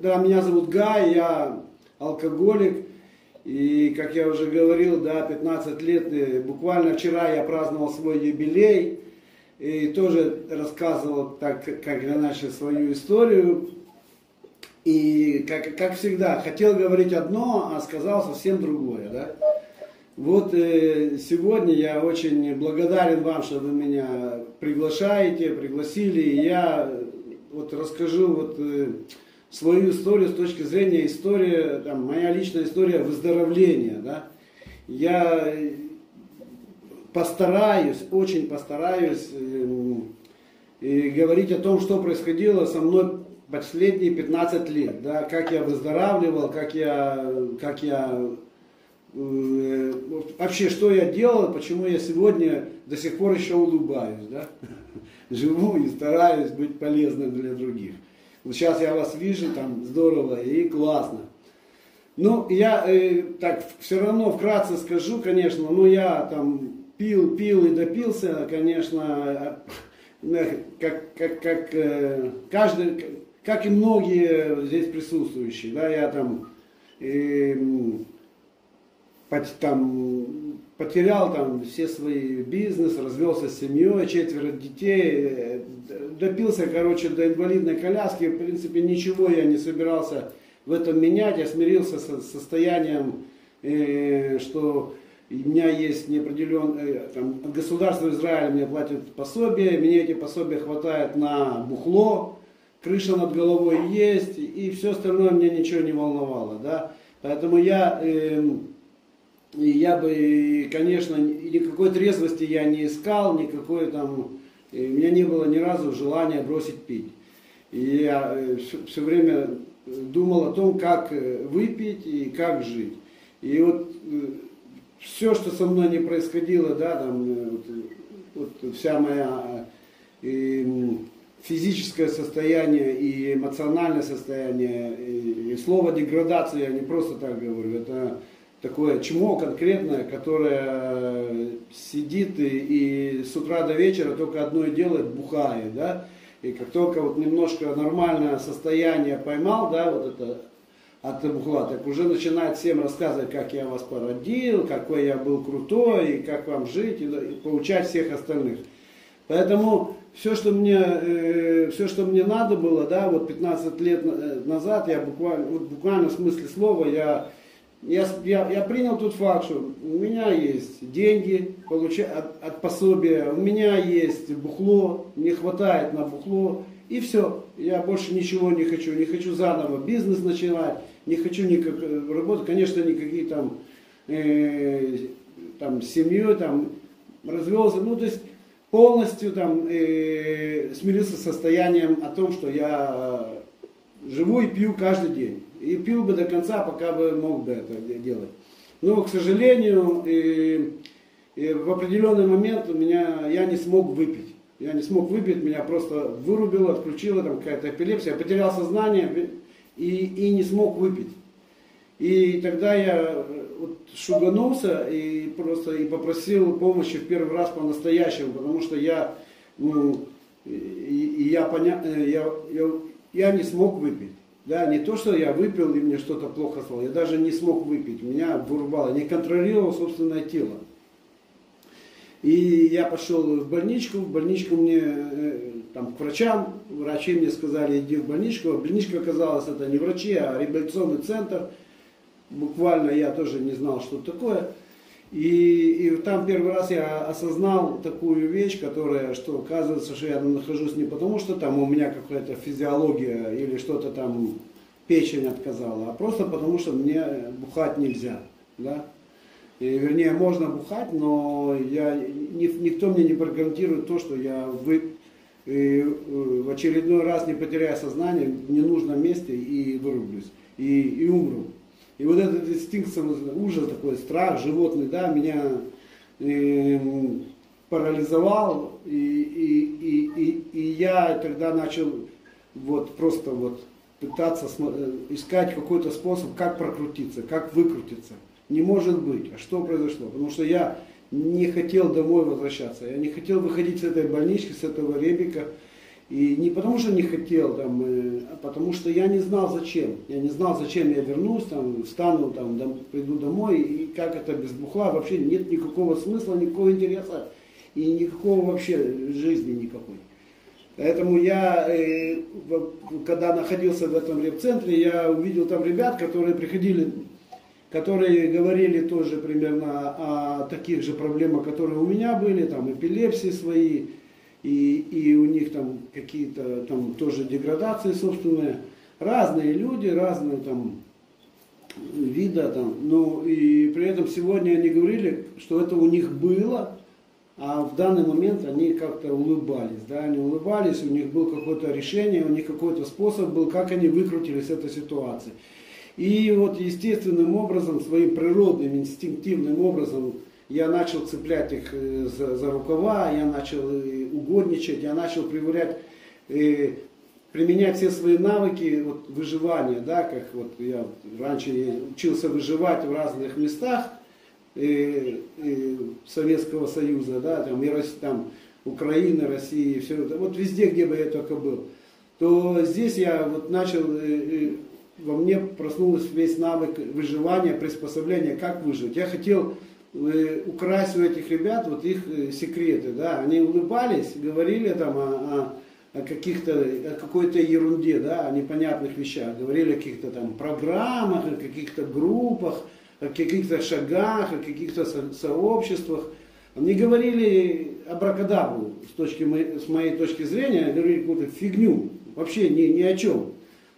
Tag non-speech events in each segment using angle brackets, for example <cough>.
да, меня зовут Гай, я алкоголик. И, как я уже говорил, да, 15 лет, буквально вчера я праздновал свой юбилей. И тоже рассказывал, так как я начал свою историю. И, как, как всегда, хотел говорить одно, а сказал совсем другое. Да? Вот э, сегодня я очень благодарен вам, что вы меня приглашаете, пригласили. И я вот расскажу вот, э, свою историю с точки зрения истории, там, моя личная история выздоровления. Да? Я постараюсь, очень постараюсь э, э, говорить о том, что происходило со мной последние 15 лет, да, как я выздоравливал, как я, как я э, вообще, что я делал, почему я сегодня до сих пор еще улыбаюсь, да, <laughs> живу и стараюсь быть полезным для других. Вот сейчас я вас вижу, там здорово и классно. Ну, я э, так все равно вкратце скажу, конечно, но я там пил, пил и допился, конечно, как, как, как э, каждый, как и многие здесь присутствующие, да, я там, э, там потерял там все свои бизнес, развелся с семьей, четверо детей, э, допился, короче, до инвалидной коляски, в принципе, ничего я не собирался в этом менять, я смирился с состоянием, э, что у меня есть неопределенное, там, от Израиля мне платят пособие, мне эти пособия хватает на бухло, крыша над головой есть, и все остальное мне ничего не волновало, да. Поэтому я, э, я бы, конечно, никакой трезвости я не искал, никакой там, у меня не было ни разу желания бросить пить. И я все, э, все время думал о том, как э, выпить и как жить. И вот э, все, что со мной не происходило, да, там, вот, вот вся моя и, физическое состояние и эмоциональное состояние, и, и слово деградация, я не просто так говорю, это такое чмо конкретное, которое сидит и, и с утра до вечера только одно и делает, бухает, да, и как только вот немножко нормальное состояние поймал, да, вот это от бухла, так уже начинает всем рассказывать, как я вас породил, какой я был крутой, и как вам жить, и, и получать всех остальных. Поэтому все, что мне, э, все, что мне надо было, да, вот 15 лет э, назад, я буквально, вот буквально в смысле слова, я, я, я, я принял тот факт, что у меня есть деньги получа, от, от пособия, у меня есть бухло, не хватает на бухло, и все, я больше ничего не хочу, не хочу заново бизнес начинать, не хочу никак э, работать, конечно, никакие там, э, там с семьей, там развелся, ну то есть полностью там э, смирился с состоянием о том, что я живу и пью каждый день. И пил бы до конца, пока бы мог бы это делать. Но, к сожалению, э, э, в определенный момент у меня, я не смог выпить. Я не смог выпить, меня просто вырубило, отключило, там какая-то эпилепсия. Я потерял сознание и, и не смог выпить. И тогда я вот шуганулся и просто и попросил помощи в первый раз по-настоящему, потому что я, ну, и, и я, поня... Э, я, я, я не смог выпить. Да, не то, что я выпил и мне что-то плохо стало, я даже не смог выпить, меня вырубало, не контролировал собственное тело. И я пошел в больничку, в больничку мне, э, там, к врачам, врачи мне сказали, иди в больничку. Больничка оказалась, это не врачи, а реабилитационный центр. Буквально я тоже не знал, что такое. И, и там первый раз я осознал такую вещь, которая, что оказывается, что я нахожусь не потому, что там у меня какая-то физиология или что-то там печень отказала, а просто потому, что мне бухать нельзя. Да? И, вернее, можно бухать, но я, никто мне не прогарантирует то, что я вы, и, в очередной раз не потеряю сознание в ненужном месте и вырублюсь, и, и умру. И вот этот инстинкт, ужас такой, страх животный, да, меня э, парализовал, и, и, и, и, и я тогда начал вот просто вот пытаться э, искать какой-то способ, как прокрутиться, как выкрутиться. Не может быть. А что произошло? Потому что я не хотел домой возвращаться. Я не хотел выходить с этой больнички, с этого ребика. И не потому что не хотел, там, э, а потому что я не знал зачем. Я не знал, зачем я вернусь, там, встану, там, дом, приду домой, и как это без бухла, вообще нет никакого смысла, никакого интереса и никакого вообще жизни никакой. Поэтому я, э, когда находился в этом реп-центре, я увидел там ребят, которые приходили, которые говорили тоже примерно о таких же проблемах, которые у меня были, там эпилепсии свои, и, и у них там какие-то там тоже деградации собственные. Разные люди, разные там вида там. Ну и при этом сегодня они говорили, что это у них было, а в данный момент они как-то улыбались, да, они улыбались, у них было какое-то решение, у них какой-то способ был, как они выкрутились из этой ситуации. И вот естественным образом, своим природным, инстинктивным образом я начал цеплять их э, за, за рукава, я начал э, угодничать, я начал проявлять, э, применять все свои навыки вот, выживания, да, как вот я раньше учился выживать в разных местах, и, и Советского Союза, да, там, и, там, Украины, России, все это, вот везде, где бы я только был, то здесь я вот начал, во мне проснулся весь навык выживания, приспособления, как выжить. Я хотел украсть у этих ребят вот их э, секреты, да, они улыбались, говорили там о, о о каких-то, о какой-то ерунде, да, о непонятных вещах. Говорили о каких-то там программах, о каких-то группах, о каких-то шагах, о каких-то со- сообществах. Они говорили абракадабру с, точки, с моей точки зрения, говорили какую-то фигню, вообще ни, ни о чем.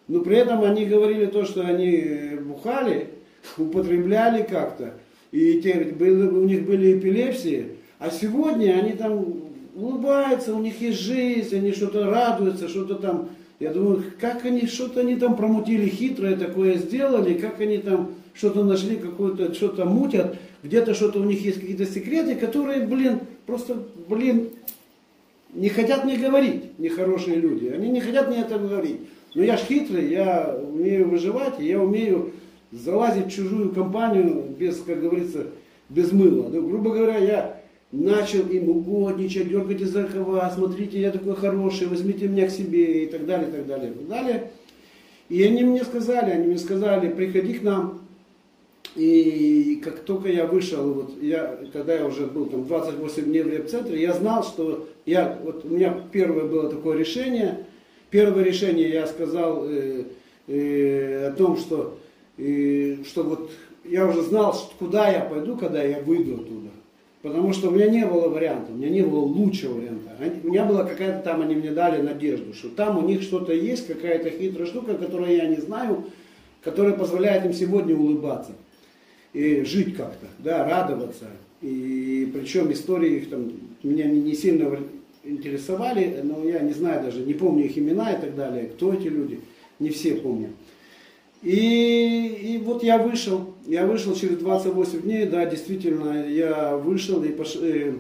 Но при этом они говорили то, что они бухали, <laughs> употребляли как-то, и те, были, у них были эпилепсии, а сегодня они там улыбаются, у них есть жизнь, они что-то радуются, что-то там, я думаю, как они, что-то они там промутили хитрое такое сделали, как они там что-то нашли, какое-то, что-то мутят, где-то что-то у них есть какие-то секреты, которые, блин, просто, блин, не хотят мне говорить, нехорошие люди. Они не хотят мне это говорить. Но я ж хитрый, я умею выживать, я умею залазить в чужую компанию без, как говорится, без мыла. Ну, грубо говоря, я начал им угодничать, дергайте за рукава, смотрите, я такой хороший, возьмите меня к себе и так далее, и так далее, и так далее. И они мне сказали, они мне сказали, приходи к нам. И как только я вышел, вот я, когда я уже был там 28 дней в реп-центре, я знал, что я, вот у меня первое было такое решение. Первое решение я сказал э, э, о том, что и что вот я уже знал, куда я пойду, когда я выйду оттуда. Потому что у меня не было варианта, у меня не было лучшего варианта. У меня была какая-то там, они мне дали надежду, что там у них что-то есть, какая-то хитрая штука, которую я не знаю, которая позволяет им сегодня улыбаться и жить как-то, да, радоваться. И причем истории их там меня не, сильно интересовали, но я не знаю даже, не помню их имена и так далее, кто эти люди, не все помню. И, и вот я вышел, я вышел через 28 дней, да, действительно, я вышел и пош... э,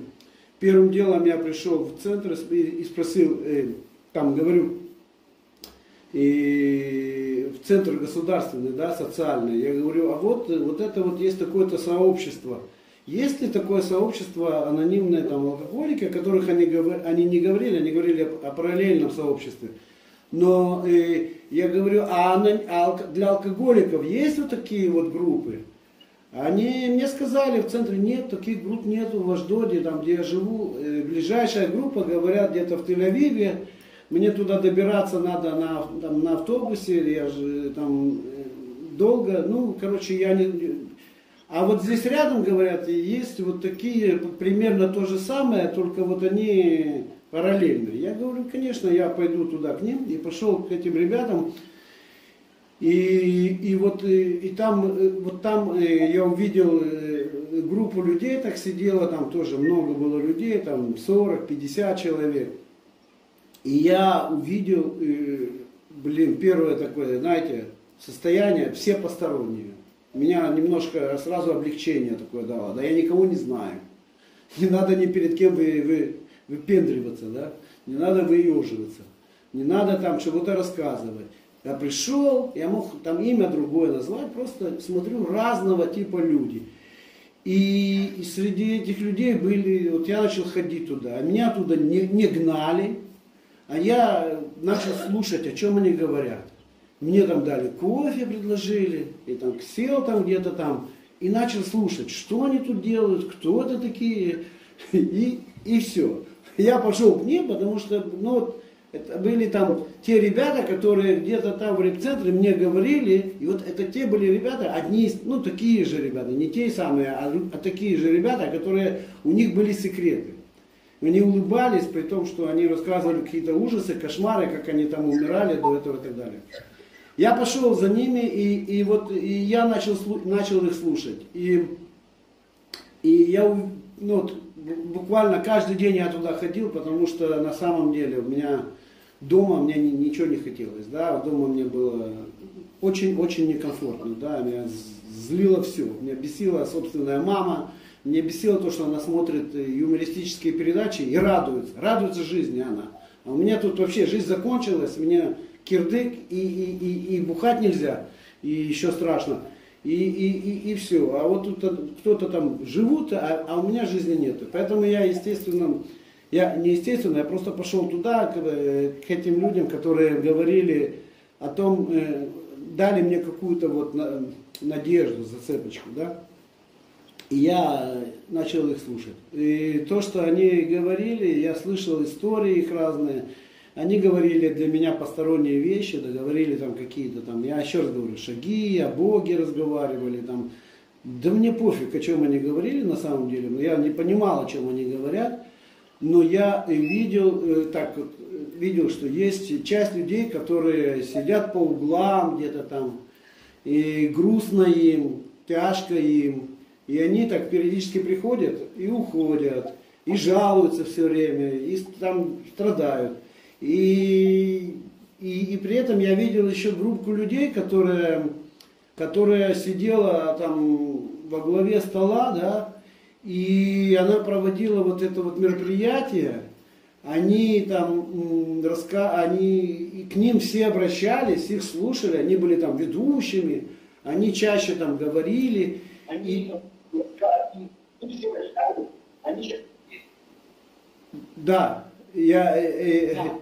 первым делом я пришел в центр и, и спросил, э, там говорю, и в центр государственный, да, социальный, я говорю, а вот, вот это вот есть такое-то сообщество. Есть ли такое сообщество анонимное там алкоголики, о которых они, они не говорили, они говорили о, параллельном сообществе. Но э, я говорю, а, а для алкоголиков есть вот такие вот группы? Они мне сказали, в центре нет, таких групп нету в Аждоде, там где я живу. Э, ближайшая группа, говорят, где-то в Тель-Авиве. Мне туда добираться надо на, там, на автобусе, я же там э, долго, ну, короче, я не... А вот здесь рядом, говорят, есть вот такие, примерно то же самое, только вот они параллельно. Я говорю, конечно, я пойду туда к ним и пошел к этим ребятам. И, и вот и, и там, вот там э, я увидел э, группу людей, так сидела, там тоже много было людей, там 40-50 человек. И я увидел, э, блин, первое такое, знаете, состояние, все посторонние. Меня немножко сразу облегчение такое дало. Да я никого не знаю. <laughs> Не надо ни перед кем вы, вы выпендриваться, да, не надо выеживаться, не надо там чего-то рассказывать. Я пришел, я мог там имя другое назвать, просто смотрю разного типа люди. И, и среди этих людей были, вот я начал ходить туда, а меня туда не, не гнали, А я начал слушать, о чем они говорят. Мне там дали кофе, предложили, и там сел там где-то там, и начал слушать, что они тут делают, кто это такие, <laughs> и, и все. Я пошел к ним, потому что, ну это были там те ребята, которые где-то там в репцентре мне говорили, и вот это те были ребята, одни, ну такие же ребята, не те самые, а, а такие же ребята, которые, у них были секреты. Они улыбались, при том, что они рассказывали какие-то ужасы, кошмары, как они там умирали до этого и так далее. Я пошел за ними, и, и вот и я начал, начал их слушать. И, и я ну, буквально каждый день я туда ходил, потому что на самом деле у меня дома мне ничего не хотелось. Да? Дома мне было очень-очень некомфортно. Да? Меня злило все. Меня бесила собственная мама, мне бесило то, что она смотрит э, юмористические передачи и радуется. Радуется жизни она. А у меня тут вообще жизнь закончилась, мне кирдык и, и, и, и бухать нельзя, и еще страшно. И, и, и, и все. А вот тут кто-то там живут, а, а у меня жизни нет. Поэтому я, естественно, я не естественно, я просто пошел туда, к, э, к этим людям, которые говорили о том, э, дали мне какую-то вот надежду, зацепочку, да. И я начал их слушать. И то, что они говорили, я слышал истории их разные. Они говорили для меня посторонние вещи, да, говорили там какие-то там, я еще раз говорю, шаги, о Боге разговаривали там. Да мне пофиг, о чем они говорили на самом деле, но я не понимал, о чем они говорят. Но я видел, э, так, видел, что есть часть людей, которые сидят по углам где-то там, и грустно им, тяжко им, и они так периодически приходят и уходят, и жалуются все время, и там страдают. И, и, и при этом я видел еще группу людей, которая, которая сидела там во главе стола, да, и она проводила вот это вот мероприятие, они там, раска... они, к ним все обращались, их слушали, они были там ведущими, они чаще там говорили. Они, и... они... Да, я, э, э,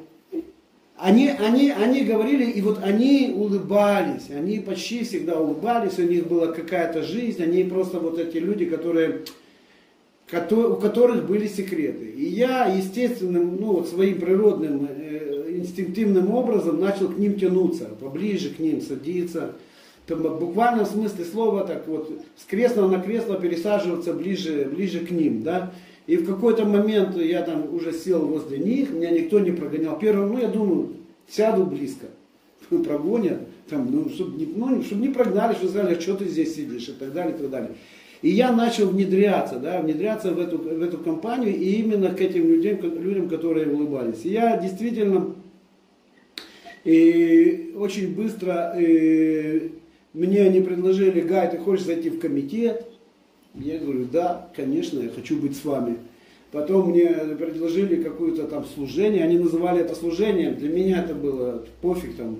они, они, они говорили, и вот они улыбались, они почти всегда улыбались, у них была какая-то жизнь, они просто вот эти люди, которые, у которых были секреты. И я, естественным, ну вот своим природным, э, инстинктивным образом начал к ним тянуться, поближе к ним садиться, там, в смысле слова так вот, с кресла на кресло пересаживаться ближе, ближе к ним, да. И в какой-то момент я там уже сел возле них, меня никто не прогонял. Первым, ну я думаю, сяду близко, <laughs> прогонят, там, ну, чтобы не, ну, чтобы не прогнали, чтобы сказали, «А что ты здесь сидишь и так далее, и так далее. И я начал внедряться, да, внедряться в эту, в эту компанию и именно к этим людям, людям, которые улыбались. И я действительно и очень быстро и, мне они предложили, Гай, ты хочешь зайти в комитет? Я говорю, да, конечно, я хочу быть с вами. Потом мне предложили какое-то там служение, они называли это служением, для меня это было пофиг там,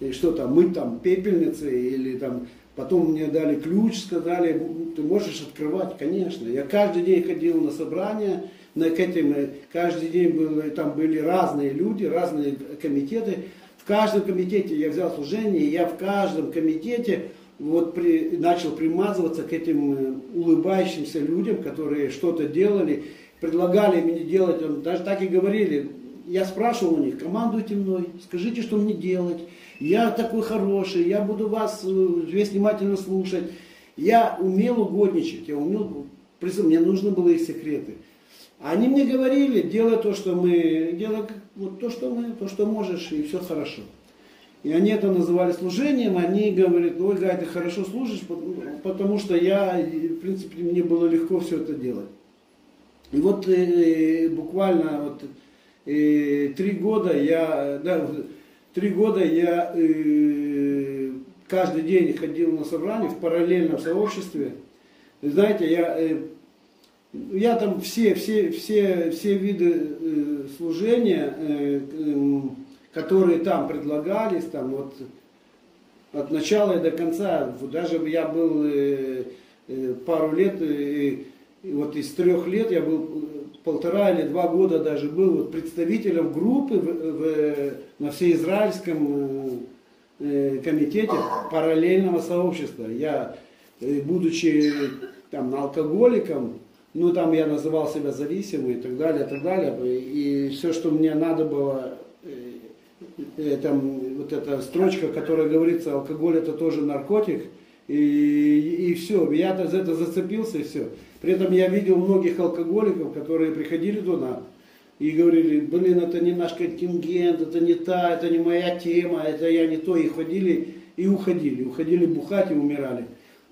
и что там, мыть там пепельницы или там, потом мне дали ключ, сказали, ты можешь открывать, конечно. Я каждый день ходил на собрания, на к этим, каждый день было, там были разные люди, разные комитеты. В каждом комитете я взял служение, я в каждом комитете вот при, начал примазываться к этим э, улыбающимся людям, которые что-то делали, предлагали мне делать, даже так и говорили. Я спрашивал у них, командуйте мной, скажите, что мне делать. Я такой хороший, я буду вас э, весь внимательно слушать. Я умел угодничать, я умел, мне нужны были их секреты. Они мне говорили, делай то, что мы, делай вот то, что мы, то, что можешь, и все хорошо. И они это называли служением, они говорят, ой, Гай, ты хорошо служишь, потому что я, в принципе, мне было легко все это делать. И вот э, буквально вот, э, три года я, да, три года я э, каждый день ходил на собрание в параллельном сообществе. знаете, я, э, я там все, все, все, все виды э, служения, э, э, которые там предлагались, там вот от начала и до конца, даже я был э, э, пару лет, э, вот из трех лет я был полтора или два года даже был вот представителем группы в, в, на всеизраильском э, комитете параллельного сообщества. Я, э, будучи там алкоголиком, ну там я называл себя зависимым и так далее, и так далее. И все, что мне надо было, э, там, вот эта строчка, которая говорится, алкоголь это тоже наркотик, и, и все, я за это зацепился и все. При этом я видел многих алкоголиков, которые приходили туда и говорили, блин, это не наш контингент, это не та, это не моя тема, это я не то, и ходили и уходили, уходили бухать и умирали.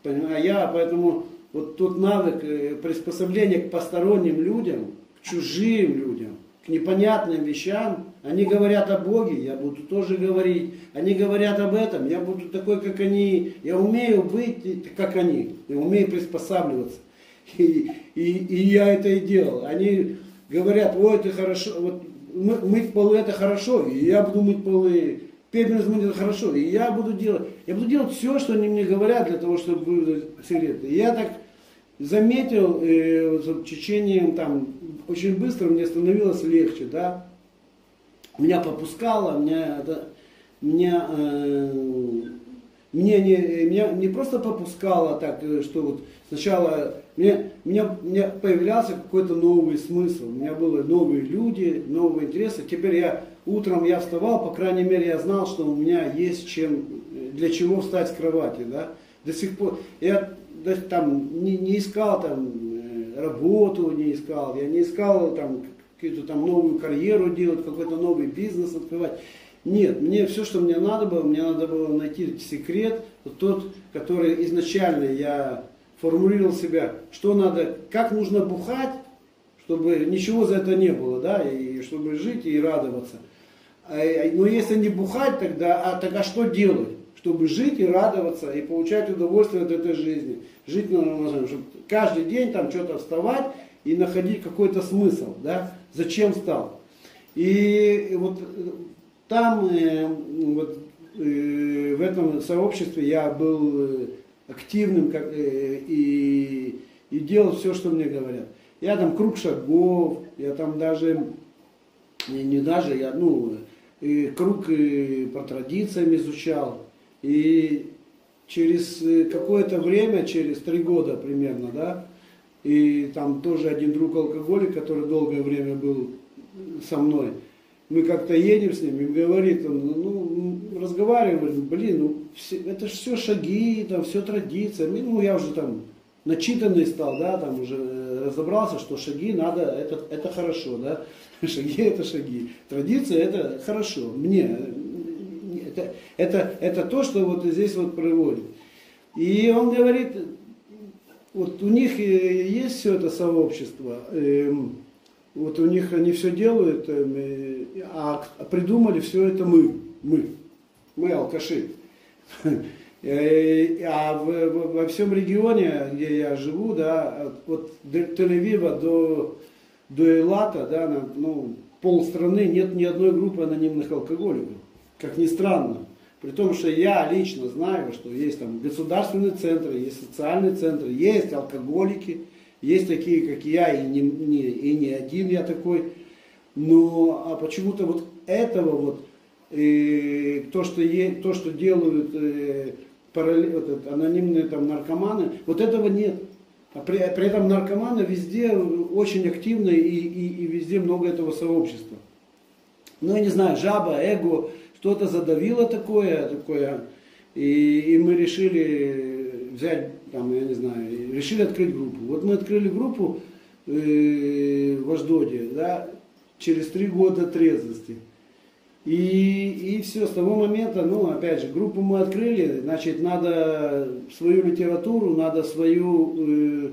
А я поэтому вот тот навык э, приспособления к посторонним людям, к чужим людям, к непонятным вещам, они говорят о Боге, я буду тоже говорить. Они говорят об этом, я буду такой, как они. Я умею быть, как они. Я умею приспосабливаться. И, и, и я это и делал. Они говорят, ой, это хорошо, вот мыть полы это хорошо, и я буду мыть полы. Пепельниц мыть это хорошо, и я буду делать. Я буду делать все, что они мне говорят для того, чтобы сигареты. И я так заметил, э, в течение там, очень быстро мне становилось легче, да. Меня попускало, меня, это, меня, э, мне не, меня не просто попускало так, э, что вот сначала мне, меня, меня появлялся какой-то новый смысл, у меня были новые люди, новые интересы. Теперь я утром я вставал, по крайней мере, я знал, что у меня есть чем, для чего встать с кровати, да. До сих пор я там не, не искал там э, работу, не искал, я не искал там какую-то там новую карьеру делать, какой-то новый бизнес открывать. Нет, мне все, что мне надо было, мне надо было найти секрет, тот, который изначально я формулировал себя, что надо, как нужно бухать, чтобы ничего за это не было, да, и чтобы жить и радоваться. А, но если не бухать, тогда, а тогда что делать? Чтобы жить и радоваться, и получать удовольствие от этой жизни. Жить нужно, чтобы каждый день там что-то вставать и находить какой-то смысл, да, зачем стал. И вот там, э, вот, э, в этом сообществе я был э, активным как, и, и делал все, что мне говорят. Я там круг шагов, я там даже, не, не даже, я, ну, круг и по традициям изучал. И через какое-то время, через три года примерно, да, и там тоже один друг алкоголик, который долгое время был со мной, мы как-то едем с ним, и говорит, он, ну, разговариваем, блин, ну, все, это же все шаги, там, все традиция. Ну, я уже там начитанный стал, да, там уже э, разобрался, что шаги надо, это, это хорошо, да, <laughs> шаги это шаги, традиция это хорошо, мне, это, это, это то, что вот здесь вот проводит. И он говорит, вот у них есть все это сообщество, эм, вот у них они все делают, эм, э, а придумали все это мы, мы, мы алкаши. <laughs> Э, а во всем регионе, где я живу, да, от Тель-Авива до, до Элата, да, ну, полстраны нет ни одной группы анонимных алкоголиков. Как ни странно. При том, что я лично знаю, что есть там государственные центры, есть социальные центры, есть алкоголики, есть такие, как я, и не, не, и не один я такой. Но а почему-то вот этого вот, э, то, что е, то, что делают э, параллель, вот это, анонимные там наркоманы, вот этого нет. А при, при этом наркоманы везде очень активны и, и, и везде много этого сообщества. Ну, я не знаю, жаба, эго, что-то задавило такое, такое, и, и мы решили взять там, я не знаю, решили открыть группу. Вот мы открыли группу э, в Аждоде, да, через три года трезвости. И, и все, с того момента, ну, опять же, группу мы открыли, значит, надо свою литературу, надо свою,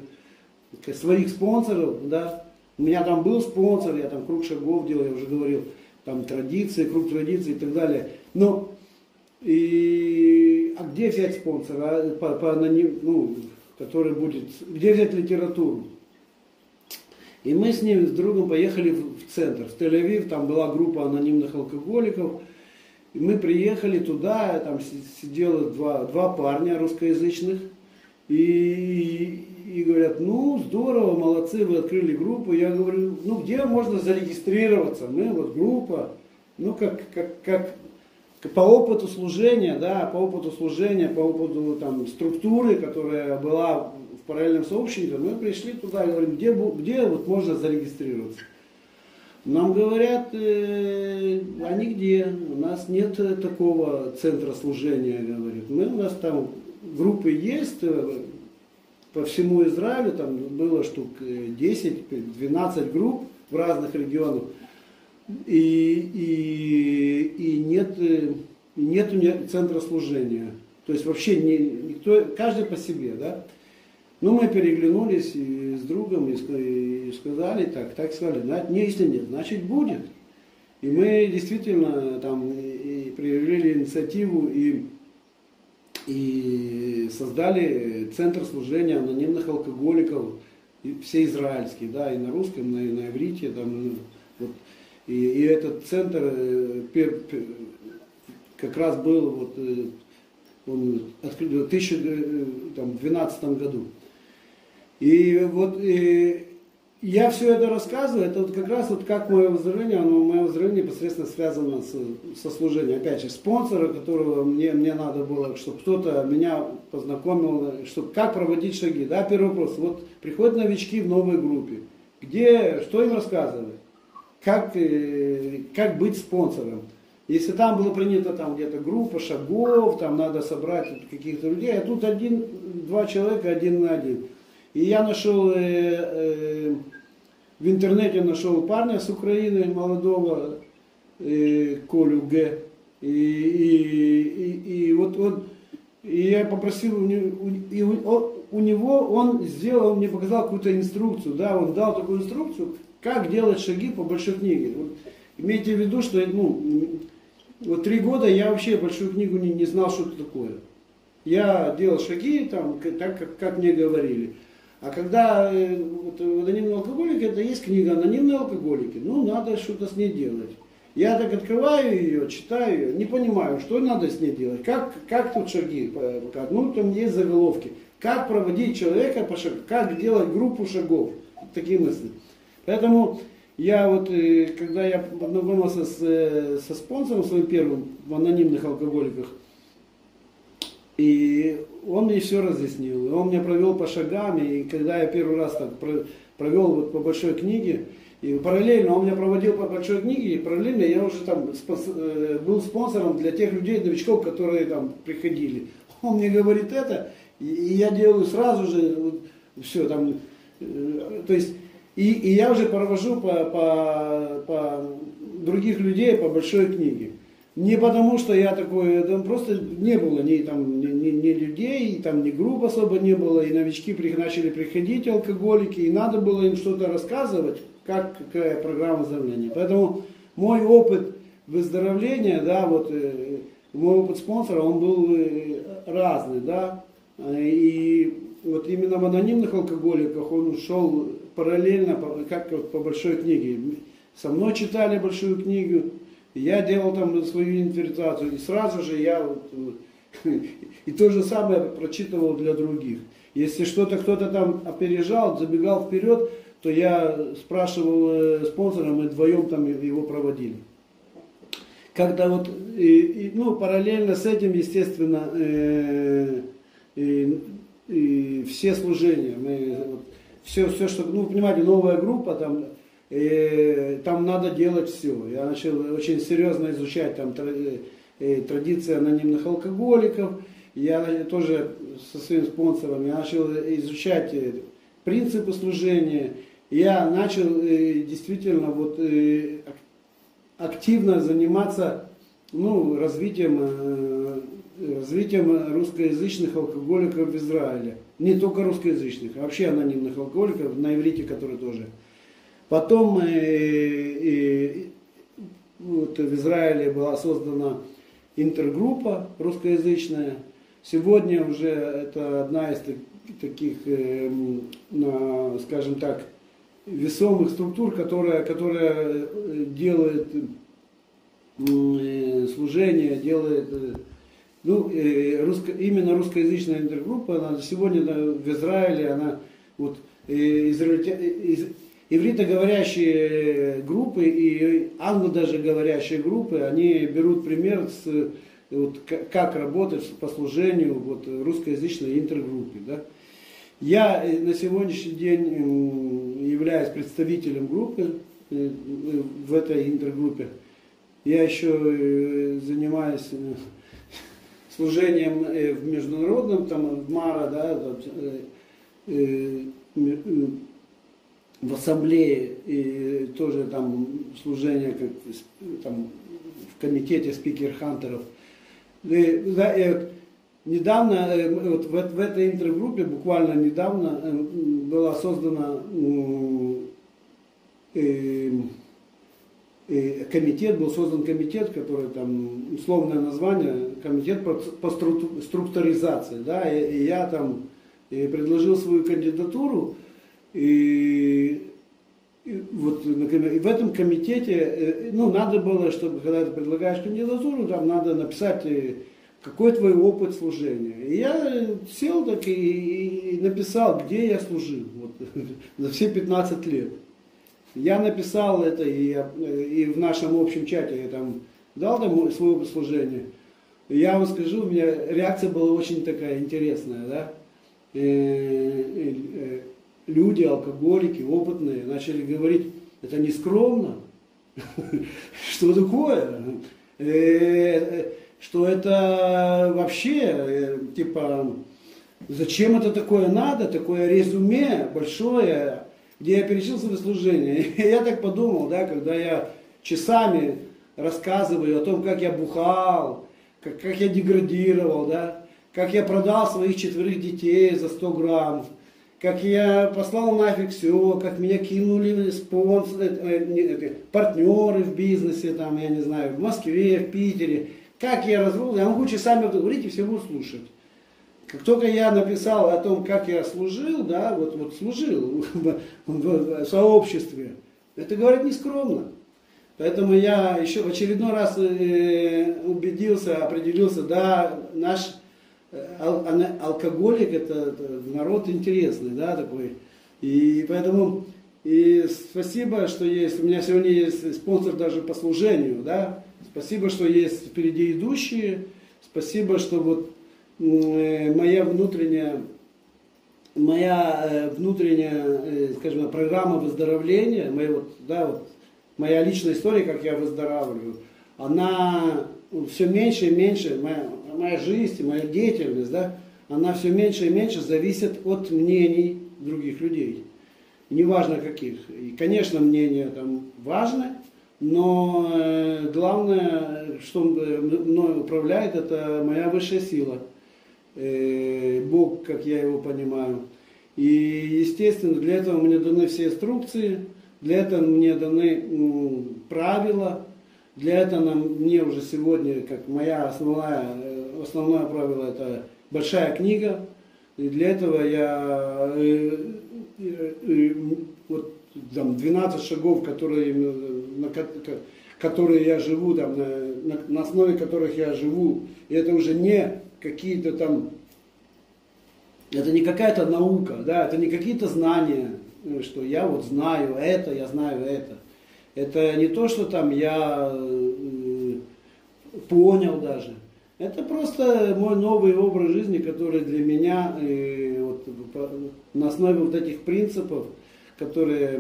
э, своих спонсоров, да. У меня там был спонсор, я там круг шагов делал, я уже говорил, там традиции, круг традиций и так далее. Но и, а где взять спонсора, по, по аноним, ну, который будет, где взять литературу? И мы с ним, с другом поехали в центр, в Тель-Авив, там была группа анонимных алкоголиков. И мы приехали туда, там сидело два, два парня русскоязычных. И, и говорят, ну здорово, молодцы, вы открыли группу. Я говорю, ну где можно зарегистрироваться? Мы вот группа, ну как, как, как по опыту служения, да, по опыту служения, по опыту там, структуры, которая была в параллельном сообществе, мы пришли туда и говорим, где, где вот можно зарегистрироваться. Нам говорят, э, а нигде, у нас нет такого центра служения, говорит. Мы, у нас там группы есть, э, по всему Израилю там было штук 10-12 э, групп в разных регионах. И, и, и нет, э, нет центра служения. То есть вообще не, никто, каждый по себе, да. Ну, мы переглянулись и с другом и, сказали так, так сказали, не, если нет, значит будет. И мы действительно там и проявили инициативу и, и создали центр служения анонимных алкоголиков, все израильские, да, и на русском, и на, иврите, там, вот. и, и этот центр э, пер, пер, как раз был вот, э, он открыт в 2012 году. И вот и я все это рассказываю, это вот как раз вот как мое выздоровление, оно мое выздоровление непосредственно связано с, со служением. Опять же, спонсора, которого мне, мне надо было, чтобы кто-то меня познакомил, чтобы как проводить шаги. Да, первый вопрос. Вот приходят новички в новой группе. Где, что им рассказывать? Как, э, как быть спонсором? Если там было принято там где-то группа шагов, там надо собрать каких-то людей, а тут один-два человека один на один. И я нашел э, э, в интернете нашел парня с Украины молодого э, Колю Г. И, и, и, и вот он, и я попросил у него, и у, у него он сделал, мне показал какую-то инструкцию, да, он дал такую инструкцию, как делать шаги по большой книге. Вот, имейте в виду, что ну, вот три года я вообще большую книгу не, не знал, что это такое. Я делал шаги там, так, как, как мне говорили. А когда э, вот, анонимные алкоголики, это есть книга «Анонимные алкоголики», ну, надо что-то с ней делать. Я так открываю ее, читаю ее, не понимаю, что надо с ней делать, как, как тут шаги, ну, там есть заголовки, как проводить человека по шагу, как делать группу шагов, такие мысли. Поэтому я вот, э, когда я познакомился с, э, со спонсором своим первым в анонимных алкоголиках, и он мне все разъяснил. И он меня провел по шагам, и когда я первый раз так провел вот по большой книге, и параллельно он меня проводил по большой книге, и параллельно я уже там э, был спонсором для тех людей, новичков, которые там приходили. Он мне говорит это, и, я делаю сразу же вот, все там, э, то есть, и, и я уже провожу по, по, по других людей по большой книге. Не потому, что я такой, там просто не было ни, там, ни, ни, ни людей, там ни групп особо не было, и новички при, начали приходить, алкоголики, и надо было им что-то рассказывать, как, какая программа выздоровления. Поэтому мой опыт выздоровления, да, вот э, мой опыт спонсора, он был э, разный, да, и вот именно в анонимных алкоголиках он ушел параллельно, как вот по большой книге. Со мной читали большую книгу, я делал там свою интерпретацию, и сразу же я вот, <laughs> и то же самое прочитывал для других. Если что-то кто-то там опережал, забегал вперед, то я спрашивал э, спонсора, мы вдвоем там его проводили. Когда вот, и, и, ну, параллельно с этим, естественно, э, и, и все служения, мы, вот, все, все, что, ну, понимаете, новая группа, там, и там надо делать все. Я начал очень серьезно изучать там э, традиции анонимных алкоголиков. Я тоже со своим спонсором я начал изучать э, принципы служения. Я начал э, действительно вот активно заниматься ну, развитием, развитием русскоязычных алкоголиков в Израиле. Не только русскоязычных, а вообще анонимных алкоголиков, на иврите, которые тоже Потом э, э, вот в Израиле была создана интергруппа русскоязычная. Сегодня уже это одна из таких, э, скажем так, весомых структур, которая, которая делает служение, делает ну, русско, именно русскоязычная интергруппа, она сегодня в Израиле, она вот, израильтя, из, ивритоговорящие группы и англо даже говорящие группы, они берут пример с вот, как работать по служению вот, русскоязычной интергруппе. Да? Я э, на сегодняшний день являюсь представителем группы э, в этой интергруппе. Я еще э, занимаюсь служением в международном, там, в МАРА, да, в ассамблее, и тоже там служение как, там, в комитете спикер-хантеров. Недавно, э, вот в, в этой интергруппе, буквально недавно, э, была создана э, комитет, был создан комитет, который там, условное название, комитет по, по структуризации, да, и, и я там и предложил свою кандидатуру, и, и вот и в этом комитете, ну, надо было, чтобы, когда ты предлагаешь кандидатуру, там надо написать какой твой опыт служения. И я сел так и, и написал, где я служил вот, <laughs> за все 15 лет. Я написал это и, и в нашем общем чате я там дал там свое опыт служения. Я вам скажу, у меня реакция была очень такая интересная, да. Люди, алкоголики, опытные, начали говорить, это не скромно. <laughs> Что такое? Э, что это вообще, э, типа, зачем это такое надо, такое резюме большое, где я перечислил свои служения. <laughs> Я так подумал, да, когда я часами рассказываю о том, как я бухал, как, как я деградировал, да, как я продал своих четверых детей за 100 грамм, как я послал нафиг все, как меня кинули спонсоры, э, э, партнеры в бизнесе, там, я не знаю, в Москве, в Питере. Как я развел, я могу часами говорить, и все будут слушать. Как только я написал о том, как я служил, да, вот, вот служил <laughs> в, в, в сообществе, это говорит нескромно. Поэтому я еще в очередной раз э, убедился, определился, да, наш ал, алкоголик это, это народ интересный, да, такой. И поэтому и спасибо, что есть, у меня сегодня есть спонсор даже по служению, да, Спасибо, что есть впереди идущие. Спасибо, что вот э, моя внутренняя, моя э, внутренняя, э, скажем, программа выздоровления, моя, вот, да, вот, моя личная история, как я выздоравливаю, она все меньше и меньше, моя, моя жизнь, моя деятельность, да, она все меньше и меньше зависит от мнений других людей. Неважно каких. И, конечно, мнения там важны, но э, главное, что мной управляет, это моя высшая сила. Э, Бог, как я его понимаю. И, естественно, для этого мне даны все инструкции, для этого мне даны правила, для этого мне уже сегодня, как моя основная, э, основное правило, это большая книга. И для этого я вот там 12 шагов, которые, на, которые я живу, там, на, на, на основе которых я живу, и это уже не какие-то там, это не какая-то наука, да, это не какие-то знания, э, что я вот знаю это, я знаю это. Это не то, что там я э, понял даже. Это просто мой новый образ жизни, который для меня э, вот, на основе вот этих принципов, которые,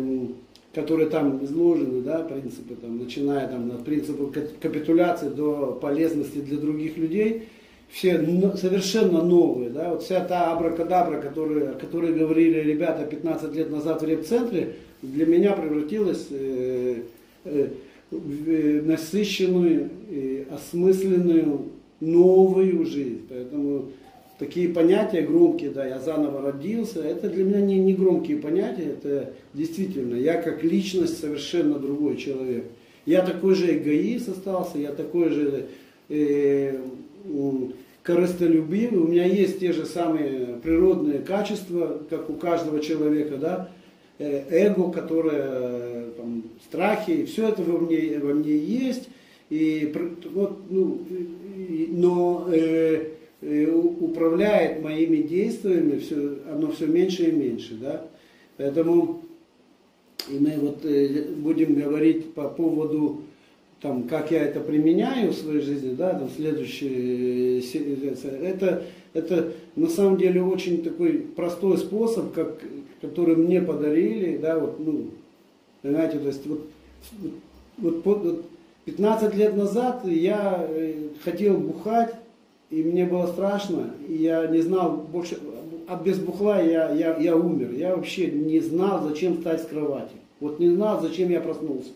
которые там изложены, да, принципы, там, начиная там, от принципа капитуляции до полезности для других людей, все совершенно новые. Да? Вот вся та абракадабра, которую, о которой говорили ребята 15 лет назад в реп-центре, для меня превратилась э, э, в э, насыщенную, э, осмысленную новую жизнь. Поэтому такие понятия громкие, да, я заново родился, это для меня не, не громкие понятия, это действительно, я как личность совершенно другой человек. Я такой же эгоист остался, я такой же э, корыстолюбивый, у меня есть те же самые природные качества, как у каждого человека, да, э, эго, которое, там, страхи, все это во мне, во мне есть, и вот, ну, но э, э, управляет моими действиями, все, оно все меньше и меньше. Да? Поэтому и мы вот э, будем говорить по поводу там, как я это применяю в своей жизни, да, там следующее, это, это на самом деле очень такой простой способ, как, который мне подарили, да, вот, ну, понимаете, то есть вот, вот, вот 15 лет назад я э, хотел бухать, и мне было страшно, и я не знал больше, а без бухла я, я, я умер. Я вообще не знал, зачем встать с кровати. Вот не знал, зачем я проснулся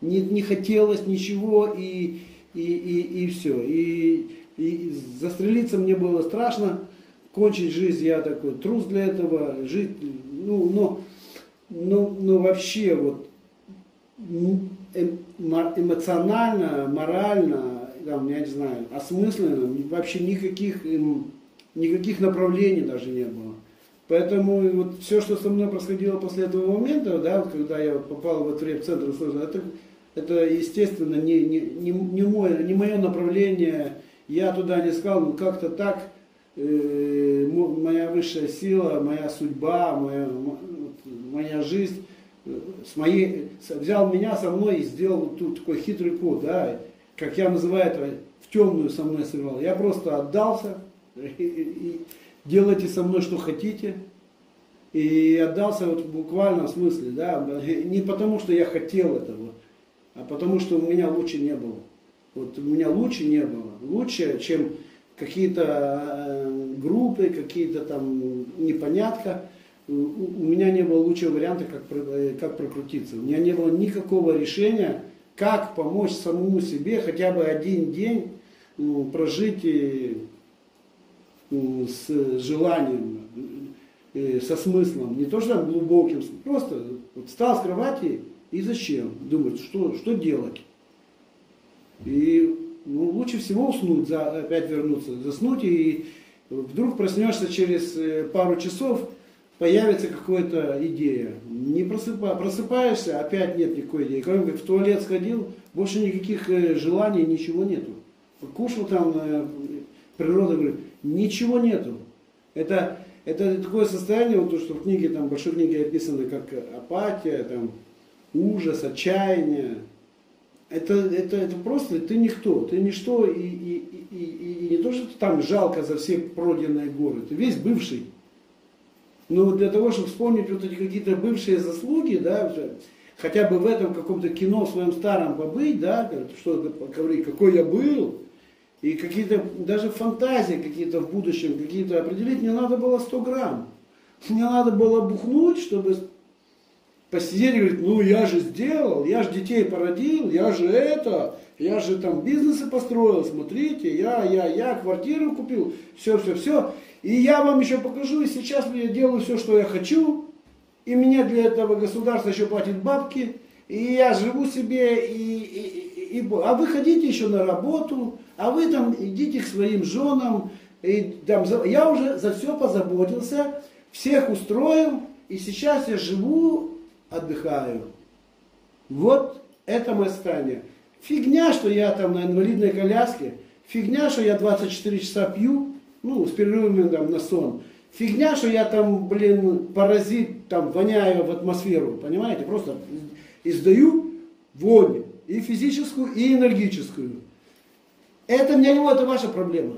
не, не хотелось ничего и, и, и, и все. И, и застрелиться мне было страшно, кончить жизнь я такой трус для этого, жить, ну, но, но, но вообще вот эм, эмоционально, морально, там, я не знаю, осмысленно, вообще никаких, эм, никаких направлений даже не было. Поэтому вот все, что со мной происходило после этого момента, да, когда я попал в этот центр, это это, естественно, не, не, не, не, мое, не мое направление. Я туда не сказал, ну как-то так, э, моя высшая сила, моя судьба, моя, моя жизнь с моей, взял меня со мной и сделал тут такой хитрый код, да, как я называю это, в темную со мной сыграл. Я просто отдался, и, и делайте со мной что хотите. И отдался вот в смысле, да, не потому что я хотел этого, а потому что у меня лучше не было. Вот у меня лучше не было. Лучше, чем какие-то э, группы, какие-то там непонятка. У меня не было лучшего варианта, как, э, как прокрутиться. У меня не было никакого решения, как помочь самому себе хотя бы один день ну, прожить ну, с желанием, э, со смыслом. Не то, что там глубоким, просто вот встал с кровати и зачем? Думать, что, что делать? И ну, лучше всего уснуть, за, опять вернуться, заснуть, и вдруг проснешься через э, пару часов, появится какая-то идея. Не просыпа, просыпаешься, опять нет никакой идеи. Кроме как в туалет сходил, больше никаких э, желаний, ничего нету. Кушал там, э, природа говорит, ничего нету. Это, это такое состояние, вот то, что в книге, там, в большой книге описано, как апатия, там, ужас, отчаяние. Это, это, это просто ты никто, ты ничто, и, и, и, и, и не то, что там жалко за все пройденные горы, ты весь бывший. Но для того, чтобы вспомнить вот эти какие-то бывшие заслуги, да, хотя бы в этом каком-то кино своем старом побыть, да, что говорить, какой я был, и какие-то даже фантазии какие-то в будущем, какие-то определить, мне надо было 100 грамм. Мне надо было бухнуть, чтобы посидели, говорит, ну я же сделал, я же детей породил, я же это, я же там бизнесы построил, смотрите, я, я, я квартиру купил, все, все, все. И я вам еще покажу, и сейчас я делаю все, что я хочу, и мне для этого государство еще платит бабки, и я живу себе, и, и, и, и, а вы ходите еще на работу, а вы там идите к своим женам, и, там, я уже за все позаботился, всех устроил, и сейчас я живу отдыхаю. Вот это мое состояние. Фигня, что я там на инвалидной коляске, фигня, что я 24 часа пью, ну, с перерывами там на сон. Фигня, что я там, блин, паразит, там, воняю в атмосферу, понимаете? Просто издаю вонь, и физическую, и энергическую. Это мне не это ваша проблема.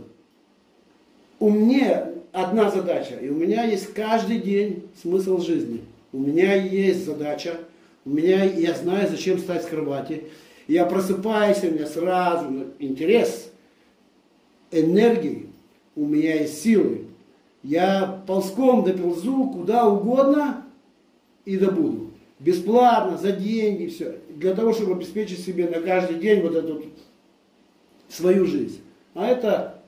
У меня одна задача, и у меня есть каждый день смысл жизни – у меня есть задача, у меня, я знаю, зачем встать с кровати. Я просыпаюсь, у меня сразу интерес, энергии, у меня есть силы. Я ползком доползу куда угодно и добуду. Бесплатно, за деньги, все. Для того, чтобы обеспечить себе на каждый день вот эту свою жизнь. А это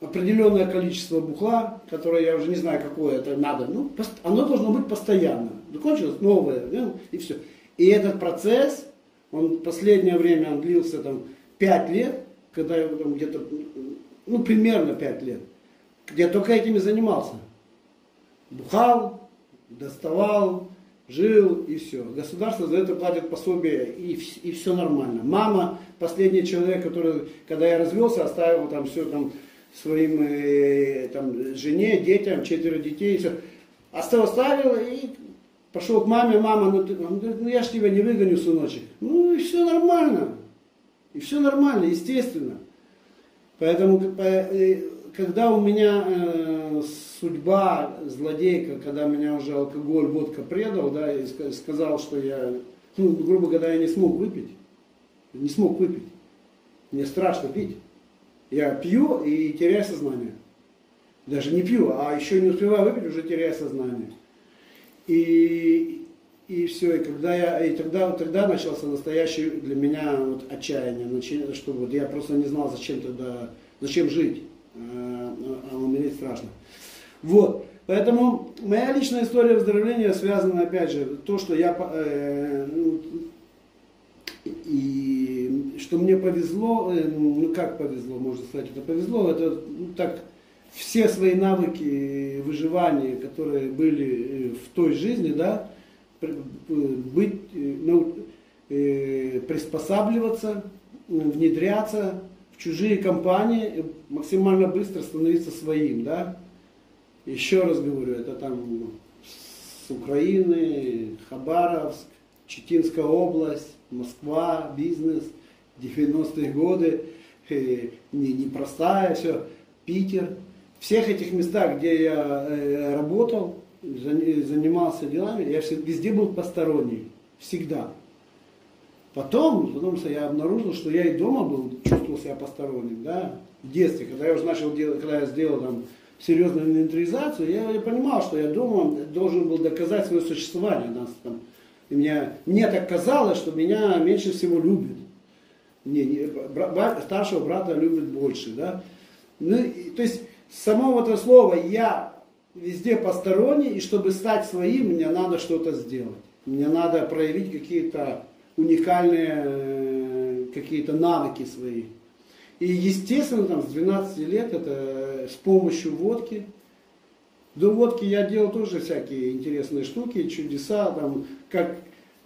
определенное количество бухла, которое я уже не знаю, какое это надо, ну, оно должно быть постоянно. Закончилось новое, и все. И этот процесс, он последнее время он длился там 5 лет, когда я там где-то, ну, примерно 5 лет, где я только этими занимался. Бухал, доставал, жил и все. Государство за это платит пособие и, и все нормально. Мама, последний человек, который, когда я развелся, оставил там все там своим э, там, жене, детям, четверо детей, все. Оставил и пошел к маме, мама, ну, ты, он говорит, ну я ж тебя не выгоню, сыночек. Ну и все нормально. И все нормально, естественно. Поэтому, когда у меня э, судьба злодейка, когда меня уже алкоголь, водка предал, да, и сказал, что я, ну, грубо говоря, я не смог выпить. Не смог выпить. Мне страшно пить. Я пью и теряю сознание. Даже не пью, а еще не успеваю выпить, уже теряю сознание. И, и все, и когда я, и тогда, тогда начался настоящий для меня вот отчаяние, что вот я просто не знал, зачем тогда, зачем жить, а, а умереть страшно. Вот, поэтому моя личная история выздоровления связана, опять же, то, что я, э, ну, и что мне повезло, э, ну как повезло, можно сказать, это повезло, это ну, так все свои навыки выживания, которые были э, в той жизни, да, быть, э, ну, э, приспосабливаться, внедряться в чужие компании, максимально быстро становиться своим, да. Еще раз говорю, это там с Украины, Хабаровск, Читинская область, Москва, бизнес, 90-е годы, не, непростая все, Питер, всех этих местах, где я э, работал, занимался делами, я везде был посторонний. Всегда. Потом, потом я обнаружил, что я и дома был, чувствовал себя посторонним, да, в детстве, когда я уже начал делать, когда я сделал там серьезную инвентаризацию, я, я понимал, что я дома должен был доказать свое существование. Нас, там, и мне, мне так казалось, что меня меньше всего любят. Не, не, бра, старшего брата любят больше, да. Ну, и, то есть самого этого слова «я» везде посторонний, и чтобы стать своим, мне надо что-то сделать. Мне надо проявить какие-то уникальные э, какие-то навыки свои. И естественно, там, с 12 лет это с помощью водки. До водки я делал тоже всякие интересные штуки, чудеса, там, как,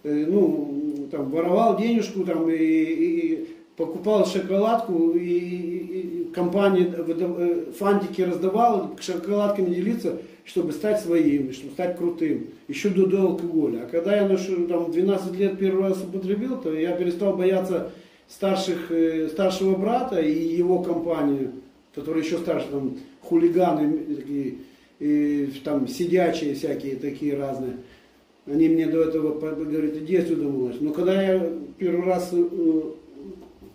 э, ну, там, воровал денежку, там, и, и покупал шоколадку, и, компании э, фантики раздавал, шоколадками делиться, чтобы стать своим, чтобы стать крутым, еще до, до алкоголя. А когда я ношу, там, 12 лет первый раз употребил, то я перестал бояться старших, э, старшего брата и его компанию, которые еще старше, там, хулиганы, такие, и, там, сидячие всякие такие разные. Они мне до этого говорят, иди отсюда, малыш. Но когда я первый раз э,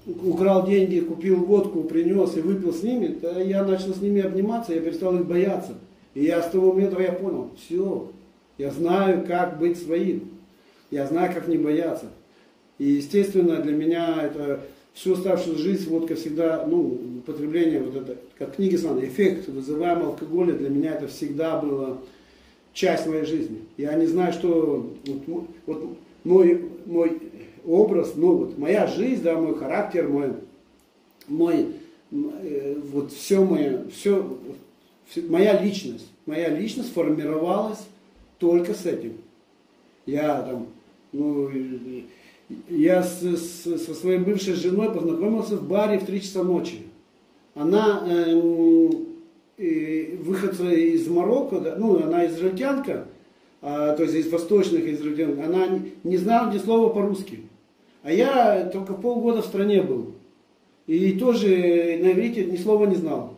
украл деньги, купил водку, принес и выпил с ними, то я начал с ними обниматься, я перестал их бояться. И я с того момента я понял, все, я знаю, как быть своим, я знаю, как не бояться. И естественно для меня это всю оставшуюся жизнь водка всегда, ну, употребление, вот это, как книги Сан, эффект, вызываемый алкоголя, для меня это всегда было часть моей жизни. Я не знаю, что вот, вот мой, мой образ, ну вот моя жизнь, да, мой характер, мой, мой э, вот все мое, все, моя личность, моя личность формировалась только с этим. Я там, ну, я с, с, со своей бывшей женой познакомился в баре в 3 часа ночи. Она э, э, выходца из Марокко, да, ну, она израильтянка, а, то есть из восточных израильтян, она не знала ни слова по-русски. А я только полгода в стране был. И тоже на иврите ни слова не знал.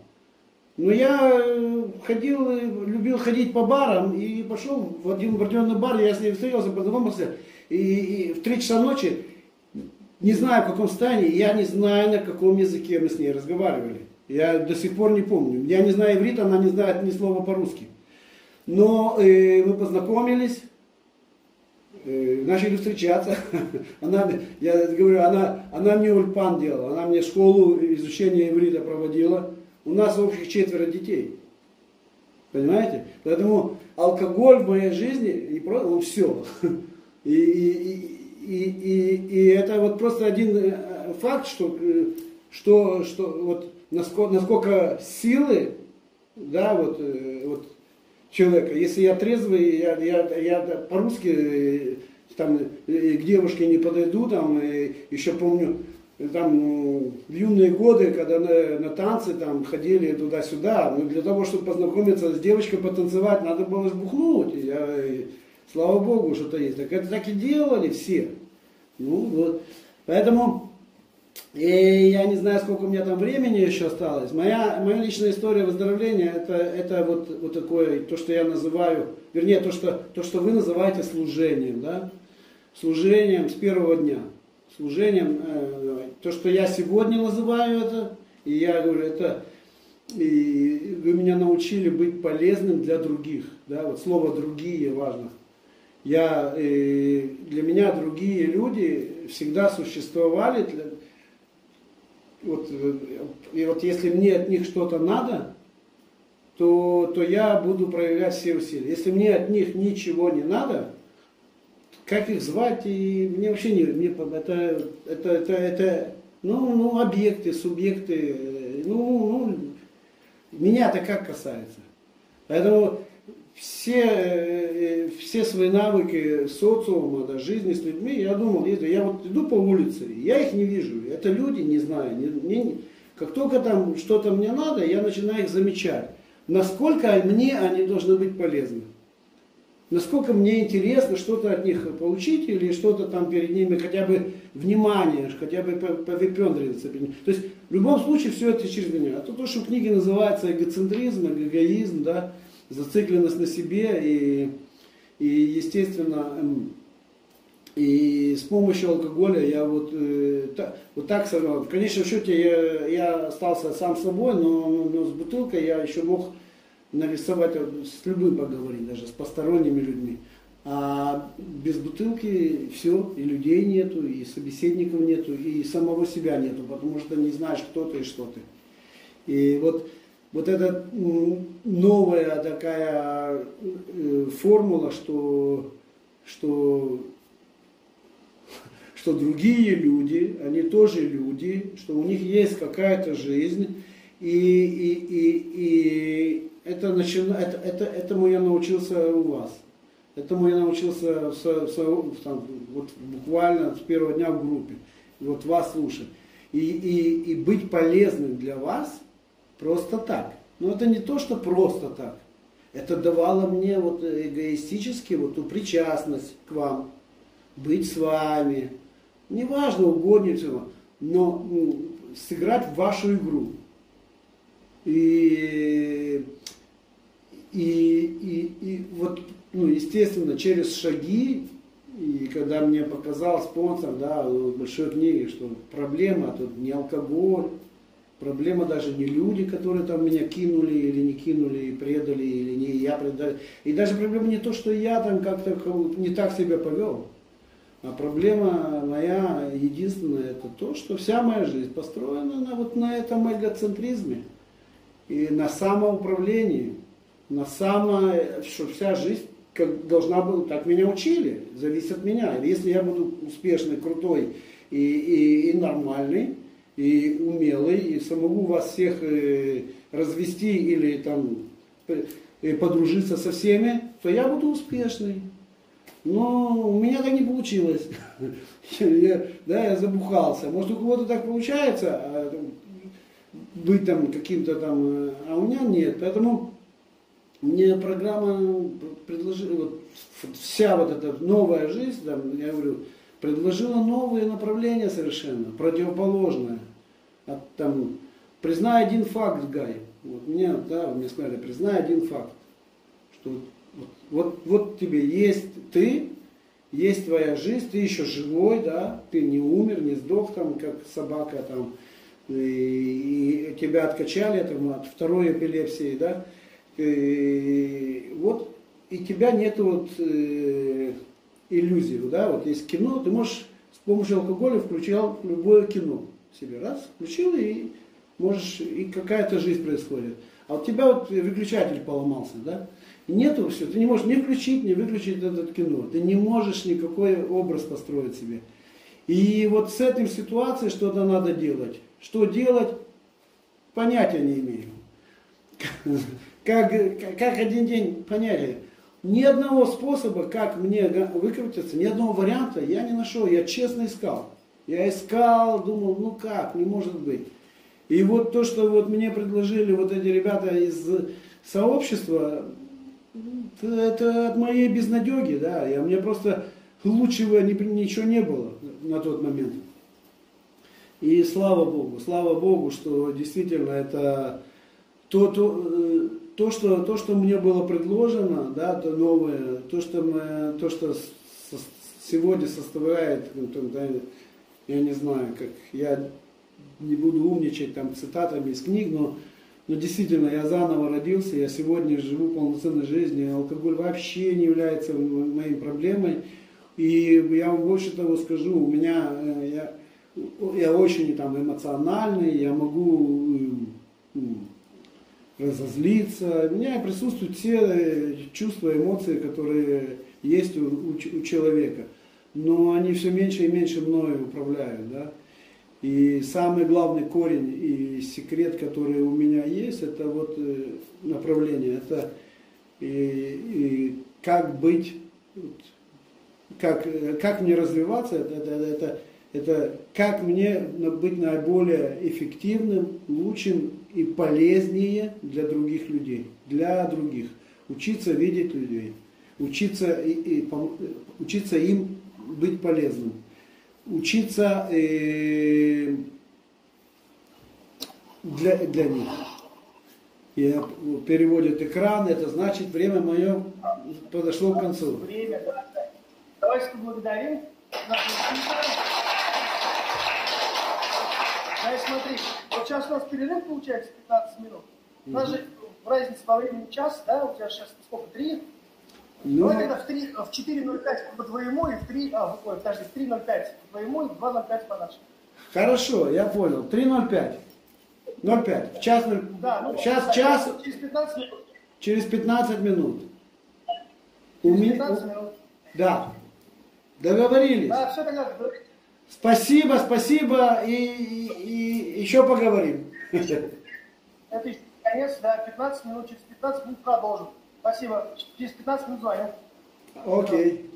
Но я э, ходил, любил ходить по барам и пошел в один определенный бар, я с ней встретился, познакомился. И, и в три часа ночи, не знаю в каком состоянии, я не знаю на каком языке мы с ней разговаривали. Я до сих пор не помню. Я не знаю иврит, она не знает ни слова по-русски. Но э, мы познакомились, э, начали встречаться. <laughs> Она, я говорю, она, она мне ульпан делала, она мне школу изучения иврита проводила. У нас общих четверо детей. Понимаете? Поэтому алкоголь в моей жизни, не просто, он все. <laughs> И, и, и, и, и это вот просто один э, факт, что, э, что, что вот насколько, насколько силы, да, вот, э, вот человека. Если я трезвый, я, я, я по-русски там, к девушке не подойду, там, еще помню, там в юные годы, когда на, на танцы там ходили туда-сюда, ну, для того, чтобы познакомиться с девочкой, потанцевать, надо было сбухнуть. Я, и, слава Богу, что-то есть. Так это так и делали все. Ну вот. Поэтому и я не знаю, сколько у меня там времени еще осталось. Моя, моя личная история выздоровления это, это вот, вот такое, то, что я называю, вернее, то что, то, что вы называете служением, да? Служением с первого дня служением, э, то, что я сегодня называю это, и я говорю, это и вы меня научили быть полезным для других. Да? Вот слово другие важно. Я, э, для меня другие люди всегда существовали. Для, вот, э, и вот если мне от них что-то надо, то, то я буду проявлять все усилия. Если мне от них ничего не надо, как их звать, и мне вообще не, мне, это, это, это, это ну, ну, объекты, субъекты, ну, ну меня-то как касается. Поэтому все, э, все свои навыки социума, да, жизни с людьми, я думал, я вот иду по улице, я их не вижу, это люди, не знаю, не, не, как только там что-то мне надо, я начинаю их замечать, насколько мне они должны быть полезны насколько мне интересно что-то от них получить или что-то там перед ними, хотя бы внимание, хотя бы повыпендриваться. То есть в любом случае все это через меня. А то, то что в книге называется эгоцентризм, эгоизм, да, зацикленность на себе и, и естественно, эм, и с помощью алкоголя я вот, э, та, вот так сорвал. В конечном счете я, я остался сам собой, но, но с бутылкой я еще мог нарисовать, с любым поговорить, даже с посторонними людьми. А без бутылки все, и людей нету, и собеседников нету, и самого себя нету, потому что не знаешь, кто ты и что ты. И вот, вот эта новая такая э, формула, что, что, что другие люди, они тоже люди, что у них есть какая-то жизнь, и, и, и, и это, начало, это, это, этому я научился у вас. Этому я научился с, с, там, вот, буквально с первого дня в группе. Вот вас слушать. И, и, и быть полезным для вас просто так. Но это не то, что просто так. Это давало мне вот эгоистически вот ту причастность к вам, быть с вами. Неважно, угоднее но ну, сыграть в вашу игру. И и, и, и вот, ну, естественно, через шаги, и когда мне показал спонсор, да, в большой книге, что проблема тут не алкоголь, проблема даже не люди, которые там меня кинули или не кинули, и предали, или не я предал. И даже проблема не то, что я там как-то не так себя повел. А проблема моя единственная, это то, что вся моя жизнь построена на, вот на этом эгоцентризме и на самоуправлении на самое, что вся жизнь как должна была, так меня учили, зависит от меня. Если я буду успешный, крутой и, и, и нормальный, и умелый, и смогу вас всех э, развести или там э, подружиться со всеми, то я буду успешный. Но у меня так не получилось. <laughs> я, да, я забухался. Может, у кого-то так получается, а, быть там каким-то там, э, а у меня нет. Поэтому мне программа предложила, вот, вся вот эта новая жизнь, там, я говорю, предложила новые направления совершенно, противоположные. От, там, признай один факт, Гай. Вот мне, да, мне сказали, признай один факт. Что вот, вот, вот тебе есть ты, есть твоя жизнь, ты еще живой, да, ты не умер, не сдох там, как собака там, и, и тебя откачали там, от второй эпилепсии, да, э, вот и тебя нет вот э, иллюзии, да, вот есть кино, ты можешь с помощью алкоголя включал любое кино себе, раз, включил и можешь, и какая-то жизнь происходит. А у тебя вот выключатель поломался, да, нету все, ты не можешь ни включить, ни выключить этот кино, ты не можешь никакой образ построить себе. И вот с этим ситуацией что-то надо делать. Что делать, понятия не имею <laughs> как, как один день поняли, ни одного способа, как мне выкрутиться, ни одного варианта я не нашел, я честно искал. Я искал, думал, ну как, не может быть. И вот то, что вот мне предложили вот эти ребята из сообщества, это от моей безнадеги, да. Я, меня просто лучшего ничего не было на тот момент. И слава Богу, слава Богу, что действительно это то, то, то, что, то, что мне было предложено, да, то новое, то, что, мы, то, что сегодня составляет, ну, я не знаю, как я не буду умничать там цитатами из книг, но, но действительно я заново родился, я сегодня живу полноценной жизнью, алкоголь вообще не является моей проблемой. И я вам больше того скажу, у меня, э, я, я очень там эмоциональный, я могу разозлиться. У меня присутствуют все чувства, эмоции, которые есть у, у, у человека. Но они все меньше и меньше мною управляют. Да? И самый главный корень и секрет, который у меня есть, это вот э, направление. Это и, и как быть, как, как мне развиваться, это, это, это это как мне быть наиболее эффективным, лучшим и полезнее для других людей, для других. Учиться видеть людей, учиться, и, и, учиться им быть полезным, учиться э, для, для них. И переводит экран, это значит, время мое подошло к концу. Время, да. Давайте поблагодарим. Значит, смотри, вот сейчас у нас перерыв получается 15 минут. У нас же разница по времени час, да, у тебя сейчас сколько, три? Ну, Давай тогда в, 3, в 4.05 по твоему и в 3, а, ой, подожди, в 3.05 по твоему и в 2.05 по нашему. Хорошо, я понял. 3.05. 0,5. В час, да, ну, сейчас да, час. Через 15 минут. Через 15 минут. Через 15 минут. Да. Договорились. Да, все тогда договорились. Спасибо, спасибо, и, и, и еще поговорим. Это конец, да, 15 минут, через 15 минут продолжим. Спасибо. Через 15 минут звоню. Окей.